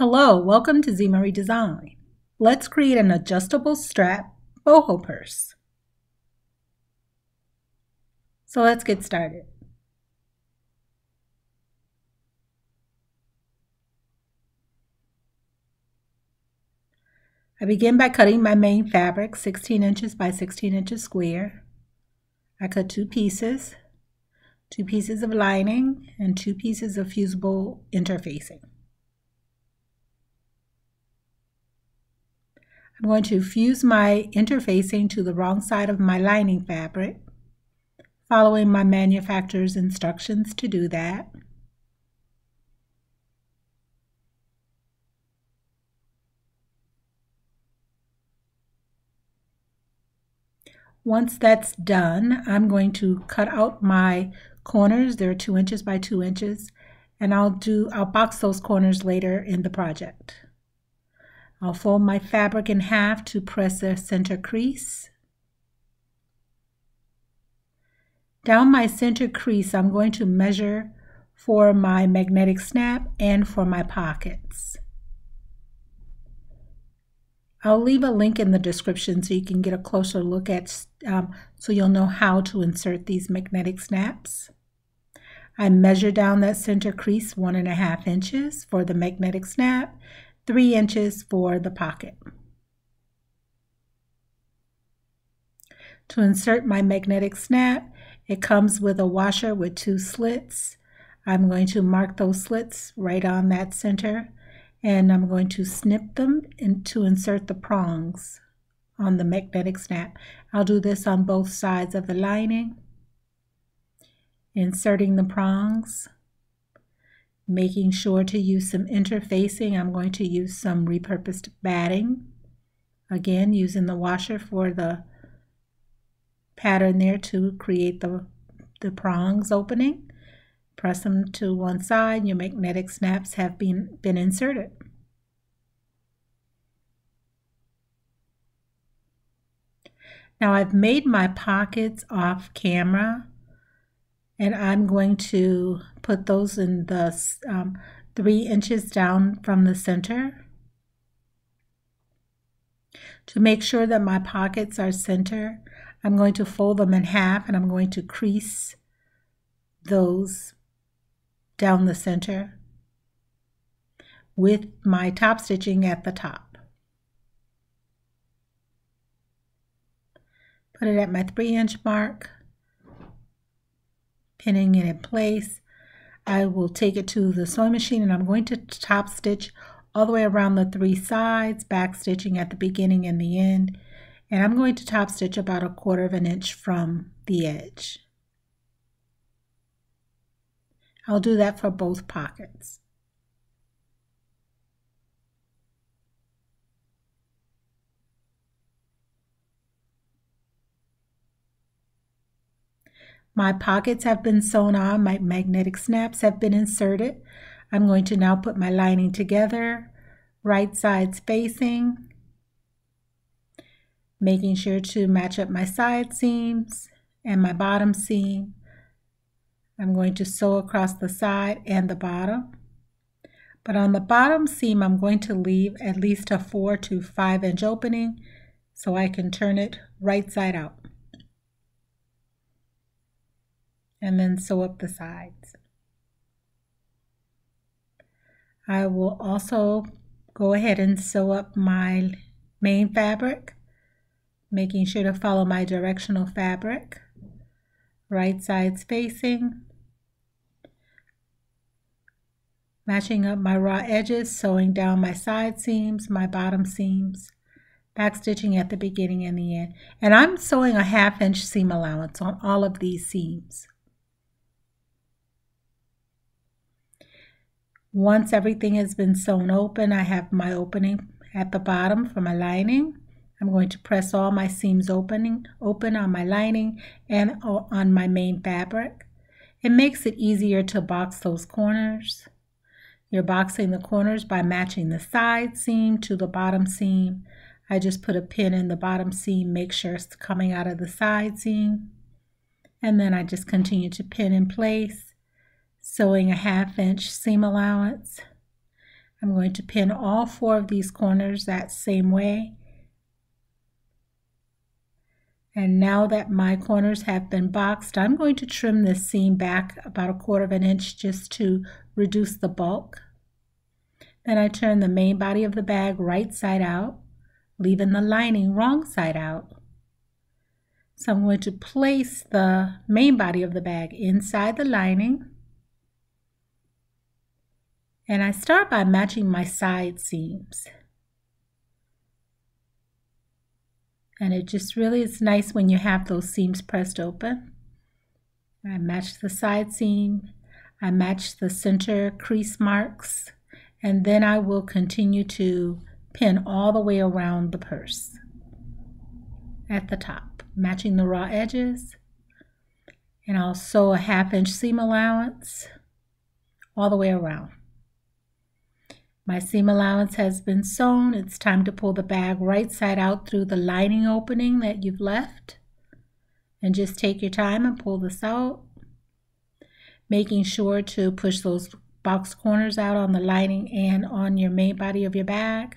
Hello, welcome to Zmarie Design. Let's create an adjustable strap boho purse. So let's get started. I begin by cutting my main fabric 16 inches by 16 inches square. I cut two pieces, two pieces of lining, and two pieces of fusible interfacing. I'm going to fuse my interfacing to the wrong side of my lining fabric, following my manufacturer's instructions to do that. Once that's done, I'm going to cut out my corners. They're two inches by two inches, and I'll do, I'll box those corners later in the project. I'll fold my fabric in half to press the center crease. Down my center crease, I'm going to measure for my magnetic snap and for my pockets. I'll leave a link in the description so you can get a closer look at, um, so you'll know how to insert these magnetic snaps. I measure down that center crease one and a half inches for the magnetic snap 3 inches for the pocket. To insert my magnetic snap, it comes with a washer with two slits. I'm going to mark those slits right on that center and I'm going to snip them and to insert the prongs on the magnetic snap. I'll do this on both sides of the lining. Inserting the prongs making sure to use some interfacing. I'm going to use some repurposed batting. Again, using the washer for the pattern there to create the, the prongs opening. Press them to one side, your magnetic snaps have been, been inserted. Now I've made my pockets off camera and I'm going to put those in the um, three inches down from the center. To make sure that my pockets are center, I'm going to fold them in half and I'm going to crease those down the center with my top stitching at the top. Put it at my three inch mark pinning it in place. I will take it to the sewing machine and I'm going to top stitch all the way around the three sides, back stitching at the beginning and the end. And I'm going to top stitch about a quarter of an inch from the edge. I'll do that for both pockets. My pockets have been sewn on, my magnetic snaps have been inserted. I'm going to now put my lining together, right side spacing, making sure to match up my side seams and my bottom seam. I'm going to sew across the side and the bottom. But on the bottom seam, I'm going to leave at least a four to five inch opening so I can turn it right side out. And then sew up the sides. I will also go ahead and sew up my main fabric, making sure to follow my directional fabric, right side spacing, matching up my raw edges, sewing down my side seams, my bottom seams, back stitching at the beginning and the end. And I'm sewing a half inch seam allowance on all of these seams. Once everything has been sewn open, I have my opening at the bottom for my lining. I'm going to press all my seams opening open on my lining and on my main fabric. It makes it easier to box those corners. You're boxing the corners by matching the side seam to the bottom seam. I just put a pin in the bottom seam, make sure it's coming out of the side seam. And then I just continue to pin in place sewing a half inch seam allowance. I'm going to pin all four of these corners that same way. And now that my corners have been boxed, I'm going to trim this seam back about a quarter of an inch just to reduce the bulk. Then I turn the main body of the bag right side out, leaving the lining wrong side out. So I'm going to place the main body of the bag inside the lining. And I start by matching my side seams. And it just really is nice when you have those seams pressed open. I match the side seam, I match the center crease marks, and then I will continue to pin all the way around the purse at the top, matching the raw edges. And I'll sew a half inch seam allowance all the way around. My seam allowance has been sewn. It's time to pull the bag right side out through the lining opening that you've left. And just take your time and pull this out. Making sure to push those box corners out on the lining and on your main body of your bag.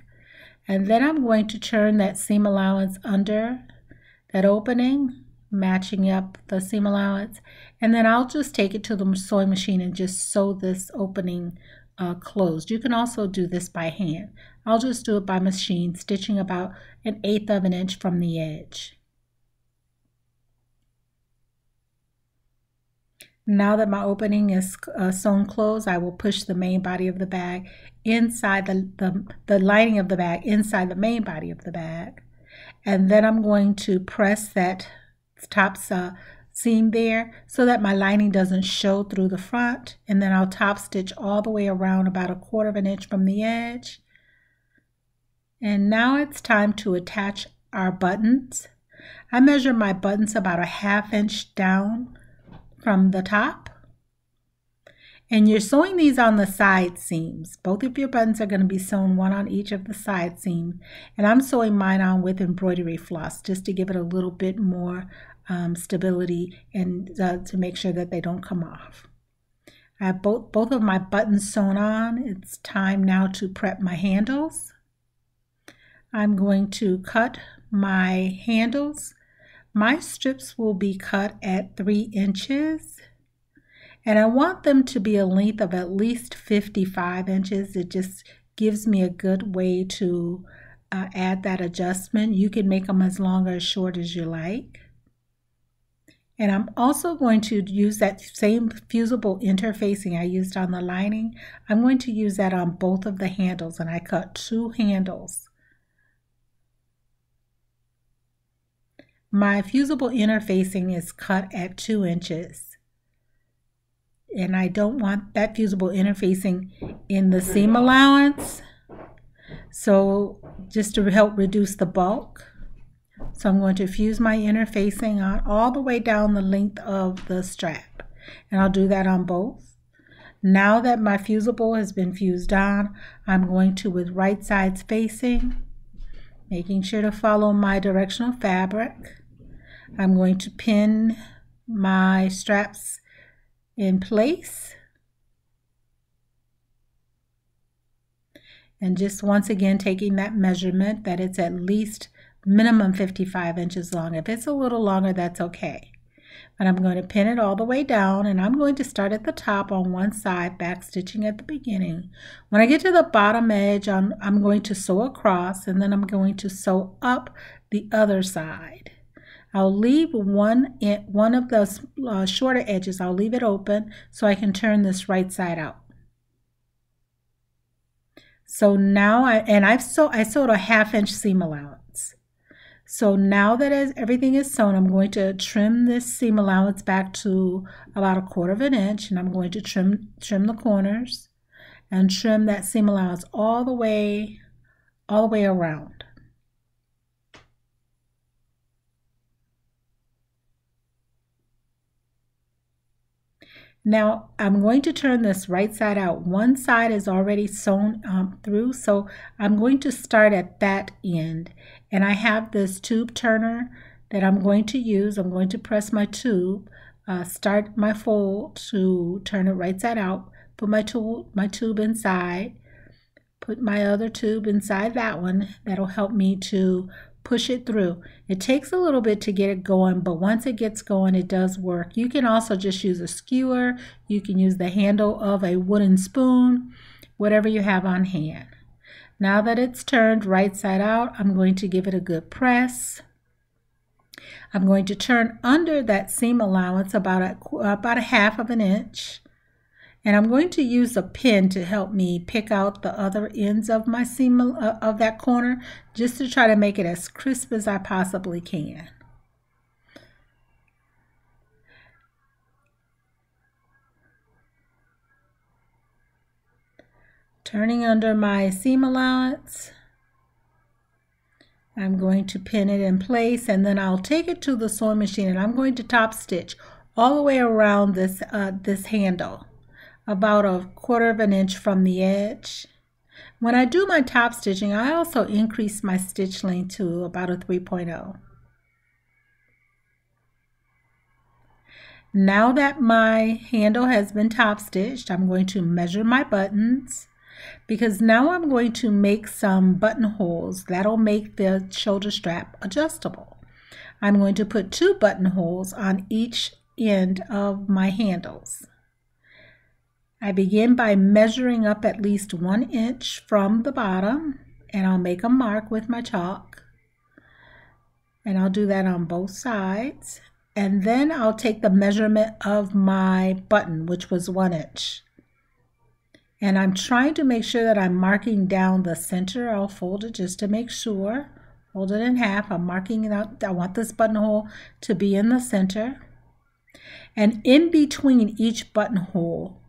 And then I'm going to turn that seam allowance under that opening, matching up the seam allowance. And then I'll just take it to the sewing machine and just sew this opening uh, closed. You can also do this by hand. I'll just do it by machine, stitching about an eighth of an inch from the edge. Now that my opening is uh, sewn closed, I will push the main body of the bag inside the, the, the lining of the bag, inside the main body of the bag. And then I'm going to press that top uh, seam there so that my lining doesn't show through the front. And then I'll top stitch all the way around about a quarter of an inch from the edge. And now it's time to attach our buttons. I measure my buttons about a half inch down from the top. And you're sewing these on the side seams. Both of your buttons are going to be sewn one on each of the side seams. And I'm sewing mine on with embroidery floss just to give it a little bit more um, stability and uh, to make sure that they don't come off. I have both, both of my buttons sewn on. It's time now to prep my handles. I'm going to cut my handles my strips will be cut at 3 inches and I want them to be a length of at least 55 inches. It just gives me a good way to uh, add that adjustment. You can make them as long or as short as you like. And I'm also going to use that same fusible interfacing I used on the lining. I'm going to use that on both of the handles and I cut two handles. My fusible interfacing is cut at 2 inches. And I don't want that fusible interfacing in the seam allowance. So just to help reduce the bulk. So I'm going to fuse my interfacing on all the way down the length of the strap. And I'll do that on both. Now that my fusible has been fused on, I'm going to, with right sides facing, making sure to follow my directional fabric. I'm going to pin my straps in place. And just once again taking that measurement that it's at least minimum 55 inches long. If it's a little longer, that's okay. But I'm going to pin it all the way down and I'm going to start at the top on one side, back stitching at the beginning. When I get to the bottom edge, I'm, I'm going to sew across and then I'm going to sew up the other side. I'll leave one, one of those uh, shorter edges, I'll leave it open so I can turn this right side out. So now, I, and I've sew, I sewed a half inch seam allowance. So now that everything is sewn, I'm going to trim this seam allowance back to about a quarter of an inch and I'm going to trim, trim the corners and trim that seam allowance all the way, all the way around. Now I'm going to turn this right side out. One side is already sewn um, through, so I'm going to start at that end. And I have this tube turner that I'm going to use. I'm going to press my tube, uh, start my fold to turn it right side out, put my, my tube inside, put my other tube inside that one. That'll help me to push it through. It takes a little bit to get it going, but once it gets going, it does work. You can also just use a skewer. You can use the handle of a wooden spoon, whatever you have on hand. Now that it's turned right side out, I'm going to give it a good press. I'm going to turn under that seam allowance about a, about a half of an inch. And I'm going to use a pin to help me pick out the other ends of my seam uh, of that corner just to try to make it as crisp as I possibly can. Turning under my seam allowance. I'm going to pin it in place and then I'll take it to the sewing machine and I'm going to top stitch all the way around this, uh, this handle about a quarter of an inch from the edge. When I do my top stitching, I also increase my stitch length to about a 3.0. Now that my handle has been top stitched, I'm going to measure my buttons because now I'm going to make some buttonholes that'll make the shoulder strap adjustable. I'm going to put two buttonholes on each end of my handles. I begin by measuring up at least one inch from the bottom and I'll make a mark with my chalk and I'll do that on both sides and then I'll take the measurement of my button which was one inch and I'm trying to make sure that I'm marking down the center. I'll fold it just to make sure. Fold it in half. I'm marking it out. I want this buttonhole to be in the center. And in between each buttonhole,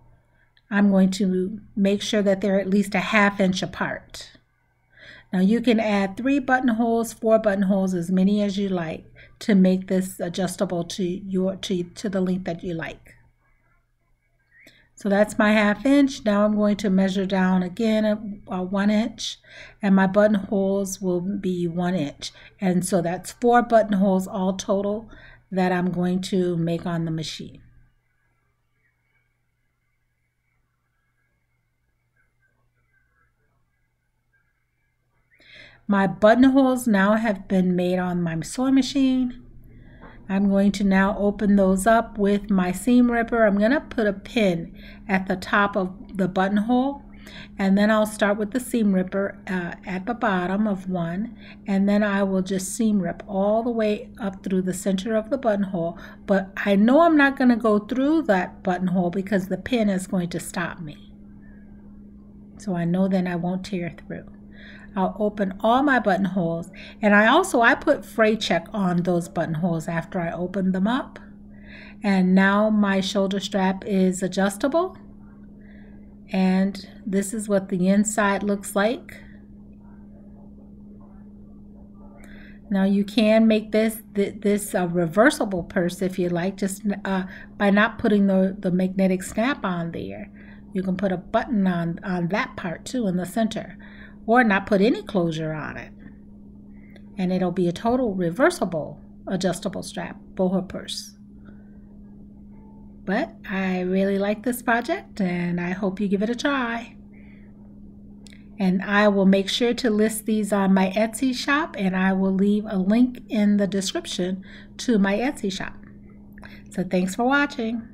I'm going to make sure that they're at least a half inch apart. Now you can add three buttonholes, four buttonholes, as many as you like to make this adjustable to your to, to the length that you like. So that's my half inch. Now I'm going to measure down again at uh, one inch and my buttonholes will be one inch. And so that's four buttonholes all total that I'm going to make on the machine. My buttonholes now have been made on my sewing machine. I'm going to now open those up with my seam ripper. I'm going to put a pin at the top of the buttonhole and then I'll start with the seam ripper uh, at the bottom of one and then I will just seam rip all the way up through the center of the buttonhole but I know I'm not going to go through that buttonhole because the pin is going to stop me so I know then I won't tear through I'll open all my buttonholes. And I also, I put fray check on those buttonholes after I open them up. And now my shoulder strap is adjustable. And this is what the inside looks like. Now you can make this this a reversible purse if you like, just uh, by not putting the, the magnetic snap on there. You can put a button on, on that part too in the center or not put any closure on it. And it'll be a total reversible adjustable strap boho purse. But I really like this project and I hope you give it a try. And I will make sure to list these on my Etsy shop and I will leave a link in the description to my Etsy shop. So thanks for watching.